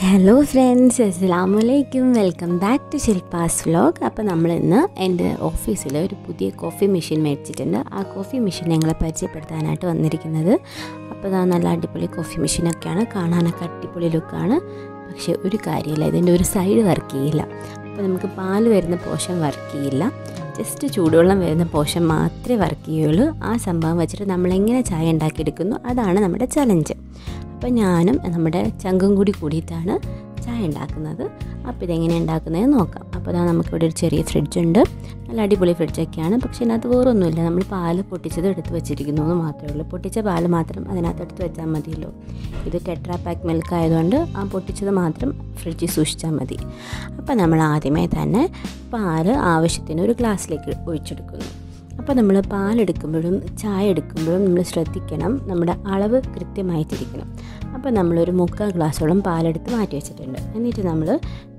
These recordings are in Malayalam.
ഹലോ ഫ്രണ്ട്സ് അസ്സാമലൈക്കും welcome back to Shilpa's vlog അപ്പോൾ നമ്മൾ ഇന്ന് എന്റെ ഓഫീസിൽ ഒരു പുതിയ കോഫി മെഷീൻ മേടിച്ചിട്ടുണ്ട്. ആ കോഫി മെഷീൻ ഞങ്ങളെ പരിചയപ്പെടുത്താനായിട്ട് വന്നിരിക്കുന്നത്. അപ്പോൾ ഇതാ നല്ല അടിപൊളി കോഫി മെഷീനൊക്കെയാണ് കാണാനൊക്കെ അടിപൊളി ലുക്കാണ് പക്ഷേ ഒരു കാര്യമില്ല. ഇതിന്റെ ഒരു സൈഡ് വർക്ക് ചെയ്യില്ല. അപ്പോൾ നമുക്ക് പാൽ വരുന്ന പോഷൻ വർക്ക് ചെയ്യില്ല. ജസ്റ്റ് ചൂടുവെള്ളം വരുന്ന പോഷൻ മാത്രമേ വർക്ക് ചെയ്യുള്ളൂ. ആ സംഭവം വെച്ചിട്ട് നമ്മളെങ്ങനെ ചായ ഉണ്ടാക്കിയെടുക്കുന്നു? അതാണ് നമ്മുടെ ചലഞ്ച് അപ്പോൾ ഞാനും നമ്മുടെ ചങ്കും കൂടി കൂടിയിട്ടാണ് ചായ ഉണ്ടാക്കുന്നത്. അപ്പോൾ ഇതെങ്ങനെ ഉണ്ടാക്കുന്നതെന്ന് നോക്കാം. അപ്പോൾ അതാ നമുക്കിവിടെ ഒരു ചെറിയ ഫ്രിഡ്ജുണ്ട് നല്ല അടിപൊളി ഫ്രിഡ്ജൊക്കെയാണ് പക്ഷേ അതിനകത്ത് വേറൊന്നുമില്ല. നമ്മൾ പാൽ പൊട്ടിച്ചത് എടുത്ത് വെച്ചിരിക്കുന്നു എന്ന് മാത്രമേ ഉള്ളൂ. പൊട്ടിച്ച പാൽ മാത്രം അതിനകത്ത് എടുത്ത് വെച്ചാൽ മതിയല്ലോ. ഇത് ടെട്രാ പാക്ക് മിൽക്ക് ആയതുകൊണ്ട് ആ പൊട്ടിച്ചത് മാത്രം ഫ്രിഡ്ജിൽ സൂക്ഷിച്ചാൽ മതി. അപ്പോൾ നമ്മൾ ആദ്യമേ തന്നെ പാൽ ആവശ്യത്തിന് ഒരു ഗ്ലാസ്സിലേക്ക് ഒഴിച്ചെടുക്കുന്നു. അപ്പോൾ നമ്മൾ പാലെടുക്കുമ്പോഴും ചായ എടുക്കുമ്പോഴും നമ്മൾ ശ്രദ്ധിക്കണം. നമ്മുടെ അളവ് കൃത്യമായിട്ടിരിക്കണം. അപ്പോൾ നമ്മളൊരു മുക്കാൽ ഗ്ലാസ്സോളം പാലെടുത്ത് മാറ്റി വെച്ചിട്ടുണ്ട്. എന്നിട്ട് നമ്മൾ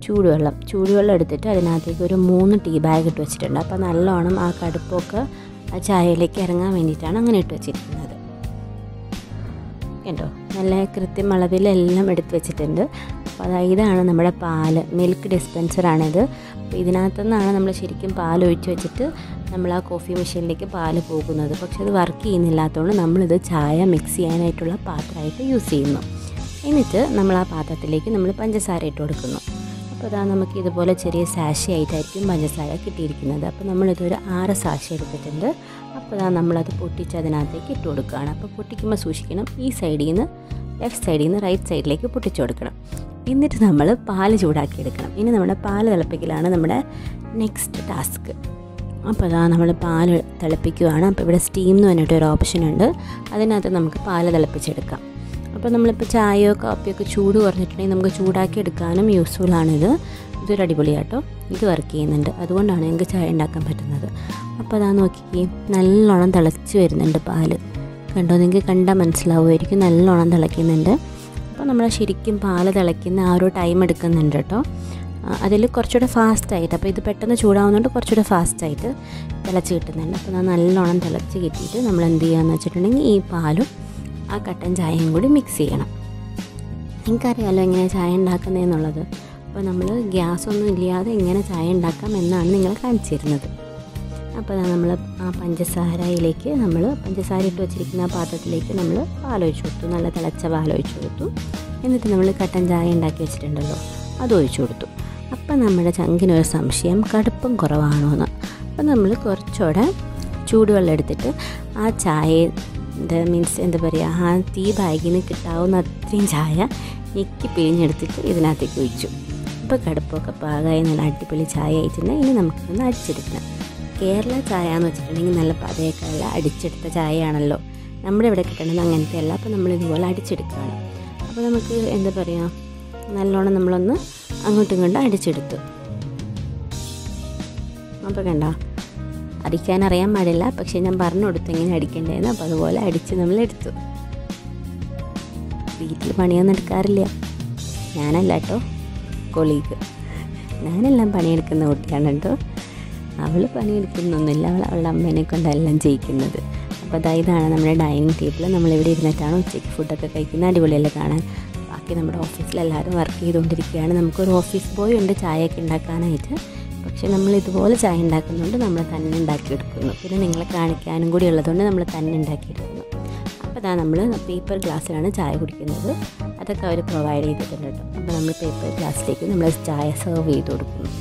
ചൂടുവെള്ളം ചൂടുവെള്ളം എടുത്തിട്ട് അതിനകത്തേക്ക് ഒരു മൂന്ന് ടീ ബാഗ് ഇട്ട് വെച്ചിട്ടുണ്ട്. അപ്പോൾ നല്ലോണം ആ കടുപ്പൊക്കെ ആ ചായയിലേക്ക് ഇറങ്ങാൻ വേണ്ടിയിട്ടാണ് അങ്ങനെ ഇട്ട് വെച്ചിരിക്കുന്നത്. കേട്ടോ നല്ല കൃത്യം അളവിലെല്ലാം എടുത്ത് വെച്ചിട്ടുണ്ട്. അപ്പോൾ അതായത് ഇതാണ് നമ്മുടെ പാൽ. മിൽക്ക് ഡിസ്പെൻസറാണിത്. അപ്പോൾ ഇതിനകത്തു നിന്നാണ് നമ്മൾ ശരിക്കും പാൽ ഒഴിച്ച് വെച്ചിട്ട് നമ്മൾ ആ കോഫി മെഷീനിലേക്ക് പാൽ പോകുന്നത്. പക്ഷെ അത് വർക്ക് ചെയ്യുന്നില്ലാത്തതുകൊണ്ട് നമ്മളിത് ചായ മിക്സ് ചെയ്യാനായിട്ടുള്ള പാത്രമായിട്ട് യൂസ് ചെയ്യുന്നു. എന്നിട്ട് നമ്മൾ ആ പാത്രത്തിലേക്ക് നമ്മൾ പഞ്ചസാര ഇട്ട് കൊടുക്കുന്നു. അപ്പോൾ അതാ നമുക്ക് ഇതുപോലെ ചെറിയ സാഷി ആയിട്ടായിരിക്കും പഞ്ചസാര കിട്ടിയിരിക്കുന്നത്. അപ്പോൾ നമ്മളിതൊരു ആറ് സാഷി എടുത്തിട്ടുണ്ട്. അപ്പോൾ അതാ നമ്മളത് പൊട്ടിച്ച് അതിനകത്തേക്ക് ഇട്ട് കൊടുക്കുകയാണ്. അപ്പോൾ പൊട്ടിക്കുമ്പോൾ സൂക്ഷിക്കണം. ഈ സൈഡിൽ നിന്ന് ലെഫ്റ്റ് സൈഡിൽ നിന്ന് റൈറ്റ് സൈഡിലേക്ക് പൊട്ടിച്ചു കൊടുക്കണം. എന്നിട്ട് നമ്മൾ പാൽ ചൂടാക്കി എടുക്കണം. ഇനി നമ്മുടെ പാൽ തിളപ്പിക്കലാണ് നമ്മുടെ നെക്സ്റ്റ് ടാസ്ക് അപ്പോൾ അതാ നമ്മൾ പാൽ തിളപ്പിക്കുകയാണ് അപ്പോൾ ഇവിടെ സ്റ്റീം എന്ന് പറഞ്ഞിട്ട് ഒരു ഓപ്ഷൻ ഉണ്ട്. അതിനകത്ത് നമുക്ക് പാൽ തിളപ്പിച്ചെടുക്കാം. അപ്പോൾ നമ്മളിപ്പോൾ ചായയോ കാപ്പിയോ ഒക്കെ ചൂട് കുറഞ്ഞിട്ടുണ്ടെങ്കിൽ നമുക്ക് ചൂടാക്കി എടുക്കാനും യൂസ്ഫുള്ളാണിത് ഇതൊരു അടിപൊളിയാട്ടോ. ഇത് വർക്ക് ചെയ്യുന്നുണ്ട്. അതുകൊണ്ടാണ് ഞങ്ങൾക്ക് ചായ ഉണ്ടാക്കാൻ പറ്റുന്നത്. അപ്പോൾ അതാ നോക്കിക്കേ നല്ലോണം തിളച്ച് വരുന്നുണ്ട് പാൽ കണ്ടോ? നിങ്ങൾക്ക് കണ്ടാൽ മനസ്സിലാവുമായിരിക്കും. നല്ലോണം തിളയ്ക്കുന്നുണ്ട്. അപ്പോൾ നമ്മൾ ശരിക്കും പാൽ തിളയ്ക്കുന്ന ആ ഒരു ടൈം എടുക്കുന്നുണ്ട് കേട്ടോ അതിൽ കുറച്ചുകൂടെ ഫാസ്റ്റായിട്ട് അപ്പോൾ ഇത് പെട്ടെന്ന് ചൂടാവുന്നതുകൊണ്ട് കുറച്ചുകൂടെ ഫാസ്റ്റായിട്ട് തിളച്ച് കിട്ടുന്നുണ്ട്. അപ്പോൾ നല്ലോണം തിളച്ച് കിട്ടിയിട്ട് നമ്മൾ എന്ത് ചെയ്യുകയെന്ന് വെച്ചിട്ടുണ്ടെങ്കിൽ ഈ പാലും ആ കട്ടൻ ചായയും കൂടി മിക്സ് ചെയ്യണം. നിങ്ങൾക്കറിയാമല്ലോ എങ്ങനെ ചായ ഉണ്ടാക്കുന്നതെന്നുള്ളത് അപ്പോൾ നമ്മൾ ഗ്യാസൊന്നും ഇല്ലാതെ എങ്ങനെ ചായ ഉണ്ടാക്കാം എന്നാണ് നിങ്ങൾ കാണിച്ചു തരുന്നത് അപ്പോൾ നമ്മൾ ആ പഞ്ചസാരയിലേക്ക് നമ്മൾ പഞ്ചസാര ഇട്ട് വെച്ചിരിക്കുന്ന ആ പാത്രത്തിലേക്ക് നമ്മൾ പാലൊഴിച്ച് കൊടുത്തു. നല്ല തിളച്ച പാലൊഴിച്ച് കൊടുത്തു. എന്നിട്ട് നമ്മൾ കട്ടൻ ചായ ഉണ്ടാക്കി വെച്ചിട്ടുണ്ടല്ലോ അത് ഒഴിച്ചു കൊടുത്തു. അപ്പം നമ്മുടെ ചങ്കിനൊരു സംശയം കടുപ്പം കുറവാണോ എന്ന് അപ്പം നമ്മൾ കുറച്ചുകൂടെ ചൂടുവെള്ളം എടുത്തിട്ട് ആ ചായ മീൻസ് എന്താ പറയുക ആ തീ ബാഗിന് കിട്ടാവുന്ന അത്രയും ചായ ഞെക്കി പിഴിഞ്ഞെടുത്തിട്ട് ഇതിനകത്തേക്ക് ഒഴിച്ചു. അപ്പോൾ കടുപ്പൊക്കെ പാകമായി നല്ല അടിപൊളി ചായ ആയിട്ടുണ്ട്. ഇനി നമുക്കിതൊന്ന് അടിച്ചെടുക്കണം. കേരള ചായ എന്ന് വെച്ചിട്ടുണ്ടെങ്കിൽ നല്ല പതയൊക്കെയുള്ള അടിച്ചെടുത്ത ചായയാണല്ലോ. നമ്മുടെ ഇവിടെ കിട്ടണത് അങ്ങനത്തെ അല്ല അപ്പോൾ നമ്മൾ ഇതുപോലെ അടിച്ചെടുക്കുകയാണ്. അപ്പോൾ നമുക്ക് എന്താ പറയുക നല്ലോണം നമ്മളൊന്ന് അങ്ങോട്ടും ഇങ്ങോട്ടും അടിച്ചെടുത്തു. അപ്പോൾ കണ്ട അടിക്കാൻ അറിയാൻ പാടില്ല പക്ഷേ ഞാൻ പറഞ്ഞു കൊടുത്തു എങ്ങനെ അടിക്കേണ്ടതെന്ന് അപ്പോൾ അതുപോലെ അടിച്ച് നമ്മൾ എടുത്തു. വീട്ടിൽ പണിയൊന്നും എടുക്കാറില്ല. ഞാനല്ല കേട്ടോ കൊളീഗ് ഞാനെല്ലാം പണിയെടുക്കുന്ന കുട്ടിയാണ് കേട്ടോ. അവൾ പണിയെടുക്കുന്നൊന്നുമില്ല അവൾ അവളുടെ അമ്മേനെ കൊണ്ടെല്ലാം ചെയ്യിക്കുന്നത്. അപ്പോൾ അതാ ഇതാണ് നമ്മുടെ ഡൈനിങ് ടേബിൾ നമ്മളിവിടെ ഇരുന്നിട്ടാണ് ഉച്ചയ്ക്ക് ഫുഡൊക്കെ കഴിക്കുന്നത്. അടിപൊളിയല്ലേ കാണാൻ? ബാക്കി നമ്മുടെ ഓഫീസിൽ എല്ലാവരും വർക്ക് ചെയ്തുകൊണ്ടിരിക്കുകയാണ്. നമുക്കൊരു ഓഫീസ് ബോയ് ഉണ്ട് ചായയൊക്കെ ഉണ്ടാക്കാനായിട്ട്. പക്ഷേ നമ്മൾ ഇതുപോലെ ചായ ഉണ്ടാക്കുന്നുണ്ട് നമ്മൾ തന്നെ ഉണ്ടാക്കിയെടുക്കുന്നു. പിന്നെ നിങ്ങളെ കാണിക്കാനും കൂടി ഉള്ളതുകൊണ്ട് നമ്മൾ തന്നെ ഉണ്ടാക്കിയെടുക്കുന്നു. അപ്പോൾ അതാ നമ്മൾ പേപ്പർ ഗ്ലാസ്സിലാണ് ചായ കുടിക്കുന്നത്. അതൊക്കെ അവർ പ്രൊവൈഡ് ചെയ്തിട്ടുണ്ട് കേട്ടോ. അപ്പോൾ നമ്മൾ പേപ്പർ ഗ്ലാസ്സിലേക്ക് നമ്മൾ ചായ സെർവ് ചെയ്ത് കൊടുക്കുന്നു.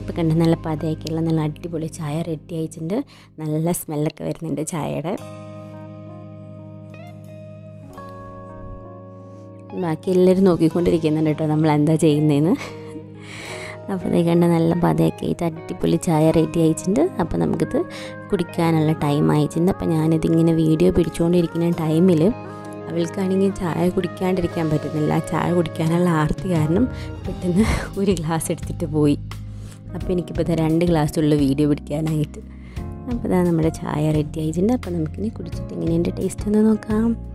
ഇപ്പോൾ കണ്ട് നല്ല പതയൊക്കെയുള്ള നല്ല അടിപൊളി ചായ റെഡി ആയിട്ടുണ്ട്. നല്ല സ്മെല്ലൊക്കെ വരുന്നുണ്ട് ചായയുടെ. ബാക്കി എല്ലാവരും നോക്കിക്കൊണ്ടിരിക്കുന്നുണ്ട് കേട്ടോ നമ്മൾ എന്താ ചെയ്യുന്നതെന്ന് അപ്പോൾ അതേ കണ്ട നല്ല പതയൊക്കെ ആയിട്ട് അടിപൊളി ചായ റെഡി ആയിട്ടുണ്ട്. അപ്പോൾ നമുക്കിത് കുടിക്കാനുള്ള ടൈം ആയിട്ടുണ്ട്. അപ്പോൾ ഞാനിതിങ്ങനെ വീഡിയോ പിടിച്ചുകൊണ്ടിരിക്കുന്ന ടൈമിൽ അവൾക്കാണെങ്കിൽ ചായ കുടിക്കാണ്ടിരിക്കാൻ പറ്റുന്നില്ല. ചായ കുടിക്കാനുള്ള ആർത്തി കാരണം പെട്ടെന്ന് ഒരു ഗ്ലാസ് എടുത്തിട്ട് പോയി. അപ്പോൾ എനിക്കിപ്പോൾ ഇതാ രണ്ട് ഗ്ലാസ്സുള്ള വീഡിയോ പിടിക്കാനായിട്ട്. അപ്പോൾ ഇതാ നമ്മുടെ ചായ റെഡി ആയിട്ടുണ്ട്. അപ്പോൾ നമുക്കിനി കുടിച്ചിട്ട് എങ്ങനെയുണ്ട് ടേസ്റ്റ് ഒന്ന് നോക്കാം.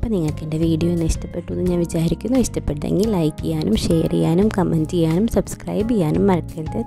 അപ്പോൾ നിങ്ങൾക്ക് എന്റെ വീഡിയോ ഒന്ന് ഇഷ്ടപ്പെട്ടു എന്ന് ഞാൻ വിചാരിക്കുന്നു. ഇഷ്ടപ്പെട്ടെങ്കിൽ ലൈക്ക് ചെയ്യാനും ഷെയർ ചെയ്യാനും കമന്റ് ചെയ്യാനും സബ്സ്ക്രൈബ് ചെയ്യാനും മറക്കരുത്.